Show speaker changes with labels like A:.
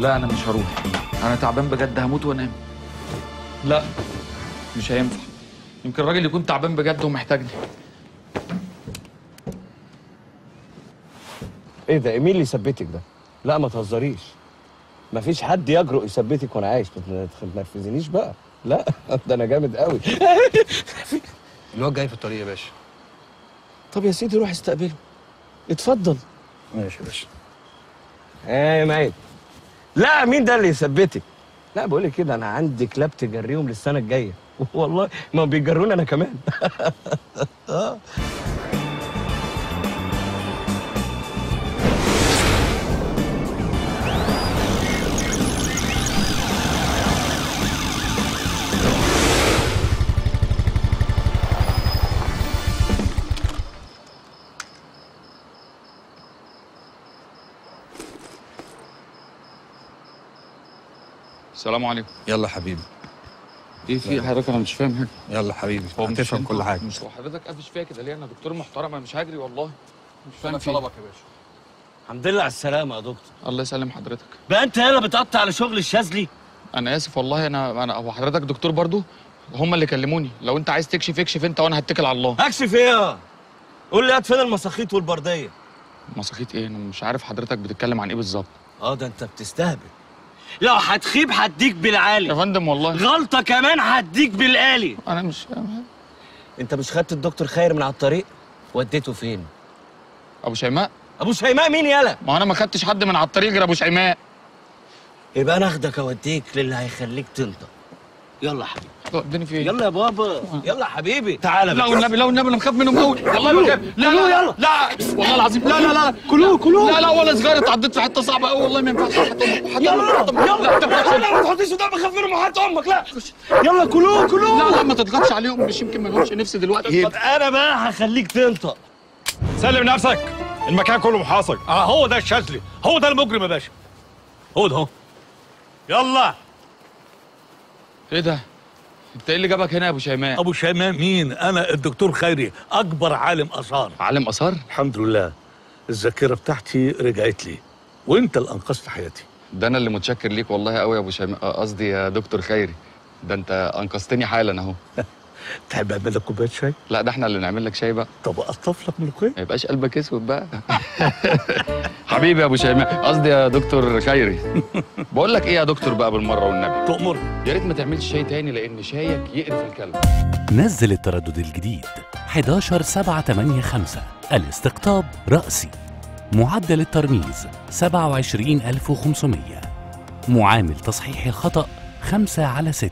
A: لا أنا مش هروح. أنا تعبان بجد هموت وأنام. لا مش هينفع. يمكن الراجل يكون تعبان بجد ومحتاجني.
B: إيه ده؟ مين اللي يثبتك ده؟ لا ما تهزريش. مفيش حد يجرؤ يثبتك وأنا عايش. ما تنرفزنيش بقى. لا ده أنا جامد قوي
C: الواد جاي في الطريق يا باشا.
B: طب يا سيدي روح استقبله. اتفضل.
C: ماشي يا باشا.
B: إيه يا معيد لا مين ده اللي يثبتك؟ لا بقول لك كده أنا عندي كلاب تجريهم للسنة الجاية. والله ما بيجروني أنا كمان.
A: السلام عليكم.
C: يلا حبيبي.
A: إيه في حضرتك؟ أنا مش فاهم حاجة.
C: يلا حبيبي هتفهم. كل حاجة.
A: مش هو حضرتك قافش فيا كده ليه؟ أنا دكتور محترم أنا مش هجري والله. مش فاهم في؟ إيه.
C: يا باشا.
B: الحمد لله على السلامة يا دكتور.
A: الله يسلم حضرتك.
B: بقى انت هنا بتقطع على شغل الشاذلي؟
A: أنا اسف والله أنا أنا هو حضرتك دكتور برضو؟ هم اللي كلموني. لو انت عايز تكشف اكشف انت وأنا هتكل على الله.
B: اكشف إيه يا؟ قول لي هات فين المساخيط والبردية.
A: مساخيط إيه؟ أنا مش عارف حضرتك بتتكلم عن إيه بالظبط.
B: آه ده انت بتستهبل. لو هتخيب هديك
A: يا
B: بالعالي
A: فندم والله.
B: غلطة كمان هديك بالآلي.
A: أنا مش
B: أنت مش خدت الدكتور خير من على الطريق؟ وديته فين؟
A: أبو شيماء.
B: أبو شيماء مين يالا؟
A: ما أنا ما خدتش حد من على الطريق غير أبو شيماء.
B: يبقى أنا أخدك أوديك للي هيخليك تنطق. يلا حبيبي.
A: اديني في إيه
B: يلا يا بابا. يلا حبيبي. تعالى
A: لا. والنبي لا والنبي أنا بخاف منهم قوي والله بخاف لا لا
B: يلا.
A: لا. والله العظيم. لا لا لا.
B: كلوه كلوه
A: لا لا ولا صغير اتعديت في حتة صعبة قوي والله ما ينفعش.
B: يلا يلا.
A: تبقى-
B: لا ما تحطيش قدام بخاف منهم وحياة أمك لا. يلا كلوه كلوه
A: لا لا ما تضغطش عليهم. مش يمكن ما لهمش نفس دلوقتي.
B: طب أنا بقى هخليك تنطق.
D: سلم نفسك. المكان كله محاصر. آه هو ده الشاذلي. هو ده المجرم يا باشا. هو ده هو. يلا.
A: إيه ده؟ انت إيه اللي جابك هنا يا أبو شيماء؟
D: أبو شيماء مين؟ أنا الدكتور خيري أكبر عالم آثار.
A: عالم آثار؟
D: الحمد لله. الذاكرة بتاعتي رجعت لي. وأنت اللي أنقذت حياتي.
A: ده أنا اللي متشكر ليك والله قوي يا أبو شيماء آه، قصدي يا دكتور خيري. ده أنت أنقذتني حالا أهو.
D: تحب أعمل لك كوباية شاي؟
A: لا ده إحنا اللي نعمل لك شاي بقى.
D: طب أقطف لك ملوخيه
A: ما يبقاش قلبك أسود بقى. حبيبي يا أبو شيماء قصدي يا دكتور خيري. بقول لك إيه يا دكتور بقى بالمرة والنبي؟
D: تؤمر.
A: يا ريت ما تعملش شاي تاني لأن شايك يقرف الكلب.
E: نزل التردد الجديد. 11785 الاستقطاب رأسي. معدل الترميز 27500 معامل تصحيح الخطأ 5 على 6